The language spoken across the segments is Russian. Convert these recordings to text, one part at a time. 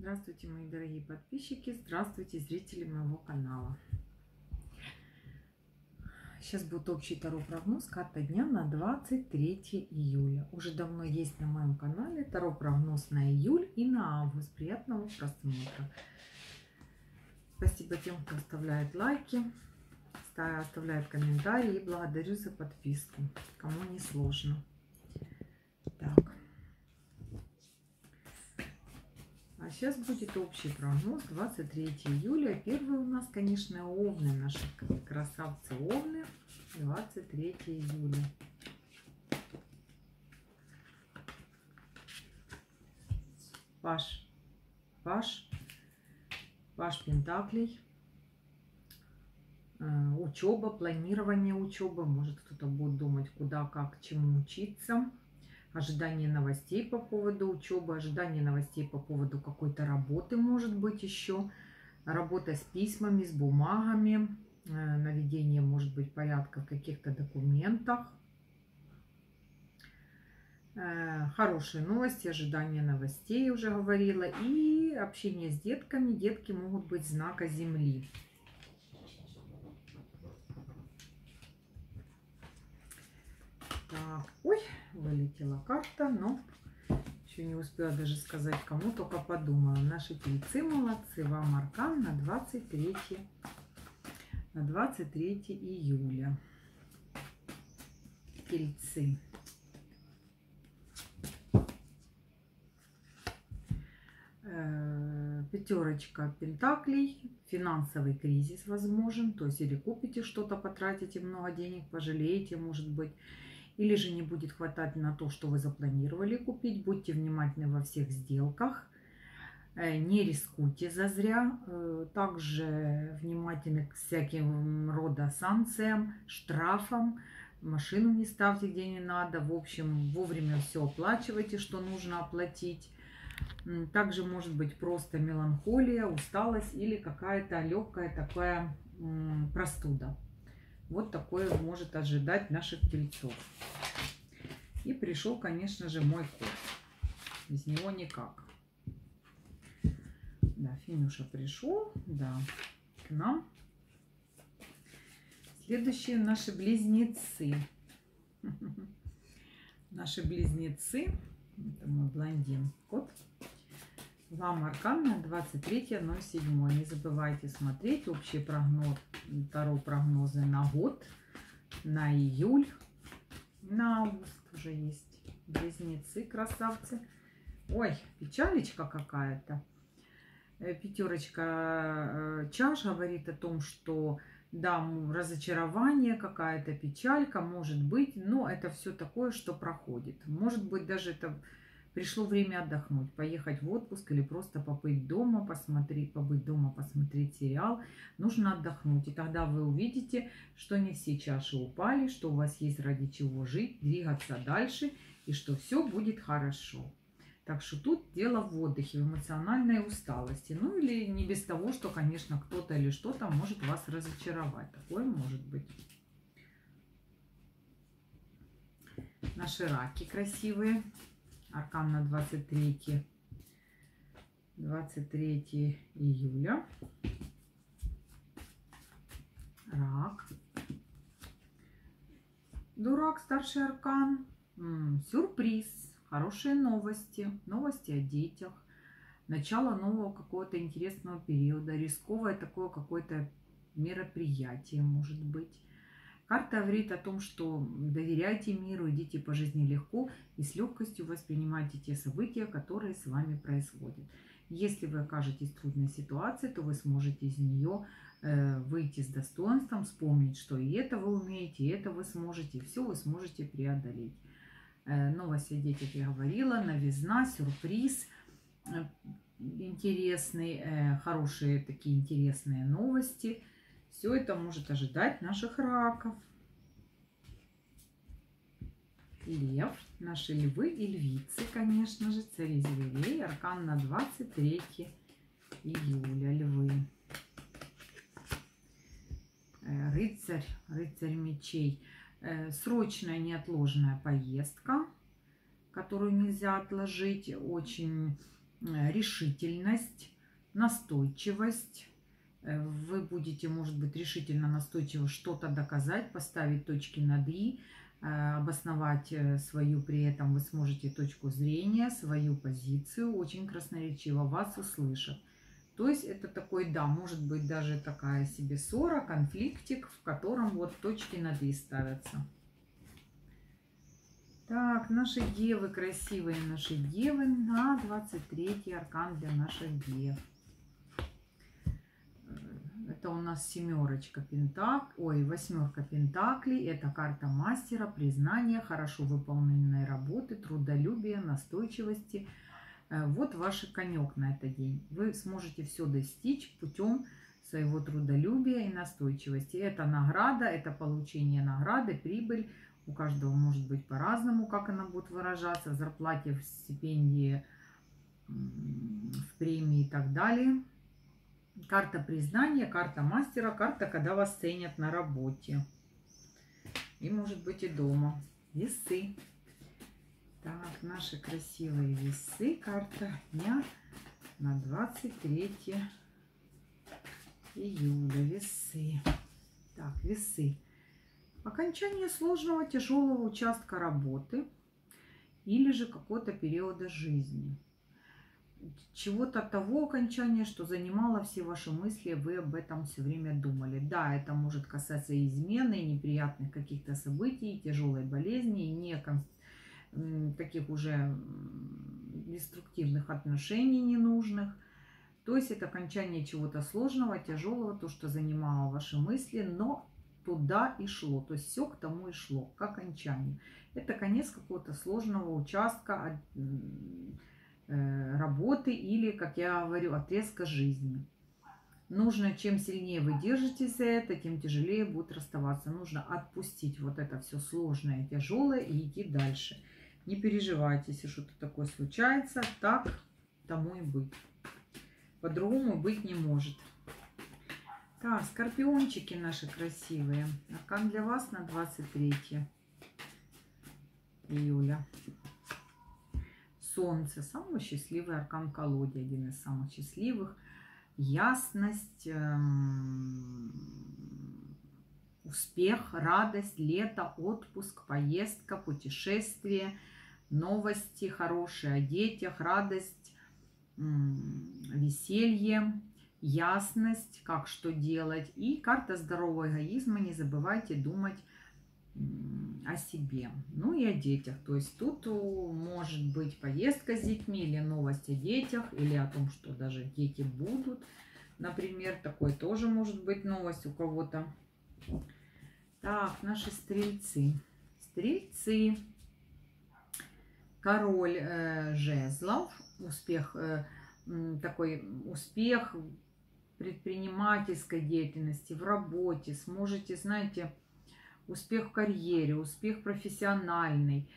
Здравствуйте, мои дорогие подписчики, здравствуйте, зрители моего канала. Сейчас будет общий Таро прогноз, карта дня на 23 июля. Уже давно есть на моем канале Таро прогноз на июль и на август. Приятного просмотра. Спасибо тем, кто оставляет лайки, оставляет комментарии благодарю за подписку, кому не сложно. Так. Сейчас будет общий прогноз 23 июля. Первый у нас, конечно, Овны, наши красавцы Овны. 23 июля. Паш. Паш. Паш Пентаклей. Э, учеба, планирование учебы. Может, кто-то будет думать, куда, как, чему учиться ожидание новостей по поводу учебы, ожидание новостей по поводу какой-то работы, может быть, еще, работа с письмами, с бумагами, э, наведение, может быть, порядка в каких-то документах. Э, хорошие новости, ожидание новостей, уже говорила. И общение с детками. Детки могут быть знака Земли. Так, ой, вылетела карта, но еще не успела даже сказать кому, только подумала. Наши тельцы молодцы, вам аркан на 23, на 23 июля. Тельцы. Э, пятерочка пентаклей, финансовый кризис возможен, то есть или купите что-то, потратите много денег, пожалеете, может быть, или же не будет хватать на то, что вы запланировали купить. Будьте внимательны во всех сделках. Э, не рискуйте зазря. Э, также внимательны к всяким рода санкциям, штрафам. Машину не ставьте, где не надо. В общем, вовремя все оплачивайте, что нужно оплатить. Также может быть просто меланхолия, усталость или какая-то легкая такая простуда. Вот такое может ожидать наших тельцов. И пришел, конечно же, мой кот. Без него никак. Да, Финюша пришел, да, к нам. Следующие наши близнецы. Наши близнецы. Это мой блондин кот. Вам аркана 23.07. Не забывайте смотреть общий прогноз, второй прогнозы на год, на июль, на август уже есть. Близнецы, красавцы. Ой, печалечка какая-то. Э, Пятерочка э, чаш говорит о том, что да, разочарование, какая-то печалька, может быть, но это все такое, что проходит. Может быть, даже это пришло время отдохнуть, поехать в отпуск или просто побыть дома, посмотреть, побыть дома, посмотреть сериал. Нужно отдохнуть. И тогда вы увидите, что не все чаши упали, что у вас есть ради чего жить, двигаться дальше и что все будет хорошо. Так что тут дело в отдыхе, в эмоциональной усталости. Ну или не без того, что, конечно, кто-то или что-то может вас разочаровать. Такое может быть. Наши раки красивые. Аркан на 23, 23 июля. Рак. Дурак, старший аркан. Сюрприз. Хорошие новости. Новости о детях. Начало нового какого-то интересного периода. Рисковое такое какое-то мероприятие, может быть. Карта говорит о том, что доверяйте миру, идите по жизни легко и с легкостью воспринимайте те события, которые с вами происходят. Если вы окажетесь в трудной ситуации, то вы сможете из нее э, выйти с достоинством, вспомнить, что и это вы умеете, и это вы сможете, и все вы сможете преодолеть. Э, новость о детях я говорила, новизна, сюрприз э, интересный, хорошие такие интересные новости – все это может ожидать наших раков. Лев, наши львы и львицы, конечно же, цари зверей, аркан на 23 июля, львы. Э, рыцарь, рыцарь мечей. Э, срочная неотложная поездка, которую нельзя отложить. Очень э, решительность, настойчивость. Э, вы будете, может быть, решительно настойчиво что-то доказать, поставить точки над «и», э, обосновать свою при этом вы сможете точку зрения, свою позицию, очень красноречиво вас услышат. То есть это такой, да, может быть даже такая себе ссора, конфликтик, в котором вот точки над «и» ставятся. Так, наши девы, красивые наши девы на 23 аркан для наших дев. Это у нас семерочка пентак, ой, восьмерка пентаклей. Это карта мастера, признания, хорошо выполненной работы, трудолюбия, настойчивости. Э, вот ваш конек на этот день. Вы сможете все достичь путем своего трудолюбия и настойчивости. Это награда, это получение награды, прибыль у каждого может быть по-разному, как она будет выражаться, в зарплате, в стипендии, в премии и так далее. Карта признания, карта мастера, карта, когда вас ценят на работе. И может быть и дома. Весы. Так, наши красивые весы. Карта дня на 23 июля. Весы. Так, весы. Окончание сложного, тяжелого участка работы или же какого-то периода жизни. Чего-то того окончания, что занимало все ваши мысли, вы об этом все время думали. Да, это может касаться измены, неприятных каких-то событий, тяжелой болезни, не таких уже деструктивных отношений ненужных. То есть это окончание чего-то сложного, тяжелого, то, что занимало ваши мысли, но туда и шло. То есть все к тому и шло, к окончанию. Это конец какого-то сложного участка работы или, как я говорю, отрезка жизни. Нужно, чем сильнее вы держитесь за это, тем тяжелее будет расставаться. Нужно отпустить вот это все сложное, тяжелое и идти дальше. Не переживайте, если что-то такое случается, так тому и быть. По-другому быть не может. Так, скорпиончики наши красивые. Аркан для вас на 23 июля. Солнце. Самый счастливый аркан колоде. Один из самых счастливых. Ясность, эм, успех, радость, лето, отпуск, поездка, путешествие, новости хорошие о детях, радость, веселье ясность, как что делать. И карта здорового эгоизма. Не забывайте думать о себе, ну и о детях. То есть тут может быть поездка с детьми или новость о детях, или о том, что даже дети будут. Например, такой тоже может быть новость у кого-то. Так, наши стрельцы. Стрельцы. Король э, жезлов. Успех, э, такой успех предпринимательской деятельности, в работе, сможете, знаете, успех в карьере, успех профессиональный,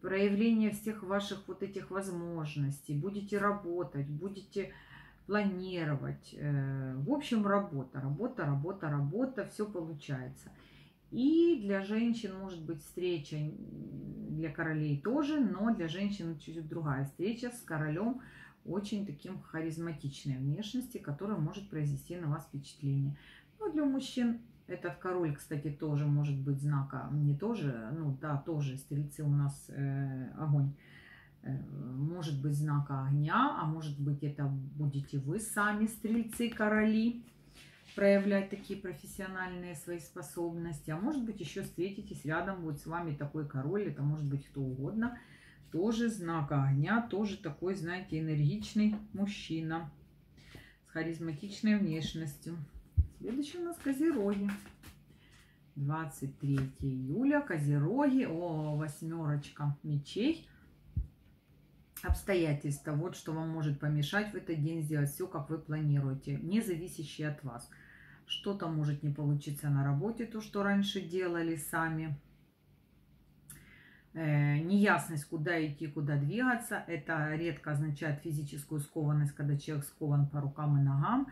проявление всех ваших вот этих возможностей, будете работать, будете планировать. Э, в общем, работа, работа, работа, работа, все получается. И для женщин может быть встреча, для королей тоже, но для женщин чуть другая встреча с королем – очень таким харизматичной внешности, которая может произвести на вас впечатление. Ну, для мужчин этот король, кстати, тоже может быть знака, не тоже, ну да, тоже стрельцы у нас э, огонь, э, может быть знака огня, а может быть это будете вы сами, стрельцы, короли, проявлять такие профессиональные свои способности, а может быть еще встретитесь рядом будет с вами такой король, это может быть кто угодно – тоже знак огня, тоже такой, знаете, энергичный мужчина с харизматичной внешностью. Следующий у нас Козероги. 23 июля, Козероги, о, восьмерочка мечей. Обстоятельства, вот что вам может помешать в этот день сделать все, как вы планируете, не зависящие от вас. Что-то может не получиться на работе, то, что раньше делали сами Э, неясность, куда идти, куда двигаться. Это редко означает физическую скованность, когда человек скован по рукам и ногам.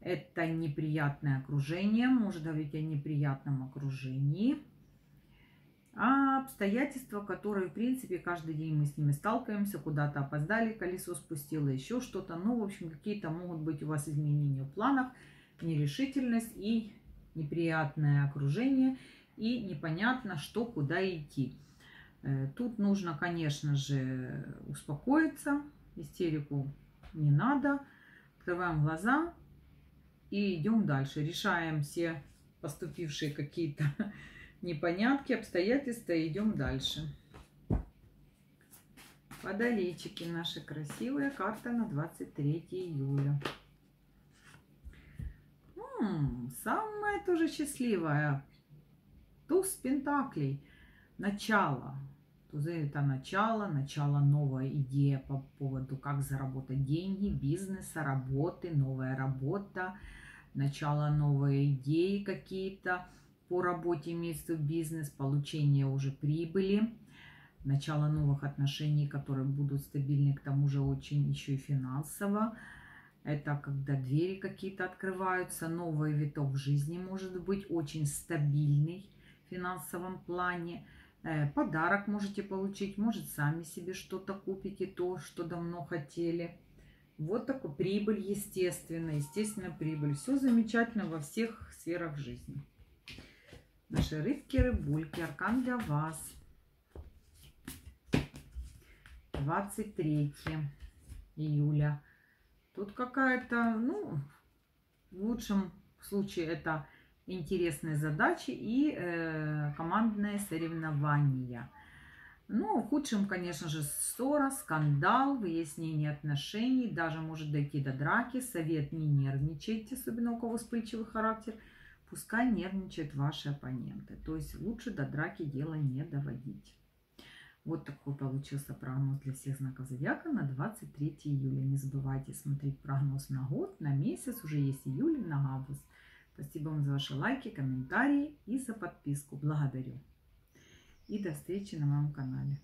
Это неприятное окружение, может говорить о неприятном окружении. а обстоятельства, которые, в принципе, каждый день мы с ними сталкиваемся, куда-то опоздали, колесо спустило, еще что-то. Ну, в общем, какие-то могут быть у вас изменения в планах, нерешительность и неприятное окружение, и непонятно, что, куда идти. Э, тут нужно, конечно же, успокоиться, истерику не надо, открываем глаза и идем дальше. Решаем все поступившие какие-то непонятки, обстоятельства и идем дальше. Водолейчики наши красивые. Карта на 23 июля. М-м, самая тоже счастливая. Туз Пентаклей. Начало. Это начало, начало новая идея по поводу, как заработать деньги, бизнеса, работы, новая работа, начало новой идеи какие-то по работе имеется в бизнес, получение уже прибыли, начало новых отношений, которые будут стабильны, к тому же очень еще и финансово. Это когда двери какие-то открываются, новый виток жизни может быть, очень стабильный в финансовом плане. Э, подарок можете получить, может сами себе что-то купите, то, что давно хотели. Вот такой прибыль, естественно, естественно прибыль. Все замечательно во всех сферах жизни. Наши рыбки, рыбульки, аркан для вас. 23 июля. Тут какая-то, ну, в лучшем случае это интересные задачи и э, командные соревнования. Ну, в худшем, конечно же, ссора, скандал, выяснение отношений, даже может дойти до драки. Совет не нервничайте, особенно у кого вспыльчивый характер – пускай нервничают ваши оппоненты. То есть лучше до драки дело не доводить. Вот такой получился прогноз для всех знаков зодиака на 23 июля. Не забывайте смотреть прогноз на год, на месяц, уже есть июль, на август. Спасибо вам за ваши лайки, комментарии и за подписку. Благодарю. И до встречи на моем канале.